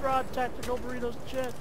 rod, tactical burritos, and